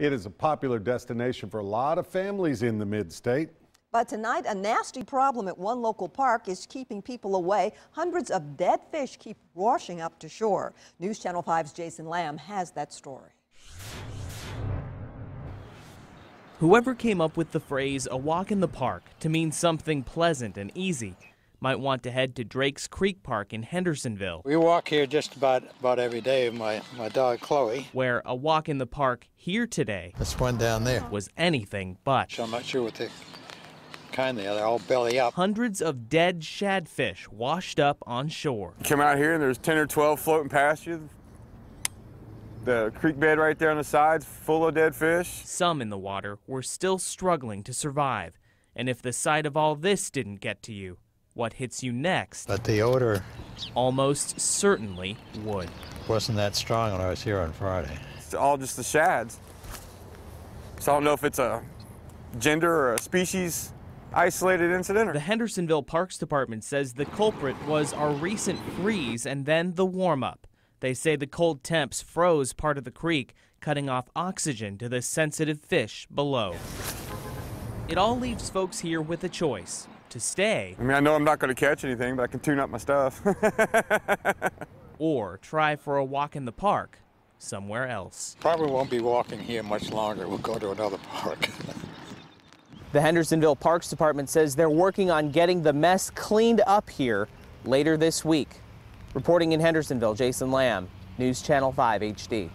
It is a popular destination for a lot of families in the mid-state. But tonight, a nasty problem at one local park is keeping people away. Hundreds of dead fish keep washing up to shore. News Channel 5's Jason Lamb has that story. Whoever came up with the phrase a walk in the park to mean something pleasant and easy might want to head to Drake's Creek Park in Hendersonville. We walk here just about, about every day with my, my dog Chloe. Where a walk in the park here today This one down there. was anything but. So I'm not sure what the kind they are. They're all belly up. Hundreds of dead shadfish washed up on shore. Come out here and there's 10 or 12 floating past you. The creek bed right there on the sides full of dead fish. Some in the water were still struggling to survive. And if the sight of all this didn't get to you, what hits you next But the odor almost certainly would. wasn't that strong when I was here on Friday. It's all just the shads. So I don't know if it's a gender or a species isolated incident or The Hendersonville Parks Department says the culprit was our recent freeze and then the warm up. They say the cold temps froze part of the creek, cutting off oxygen to the sensitive fish below. It all leaves folks here with a choice to stay I mean, I know I'm not going to catch anything, but I can tune up my stuff. or try for a walk in the park somewhere else. Probably won't be walking here much longer. We'll go to another park. The Hendersonville Parks Department says they're working on getting the mess cleaned up here later this week. Reporting in Hendersonville, Jason Lamb, News Channel 5 HD.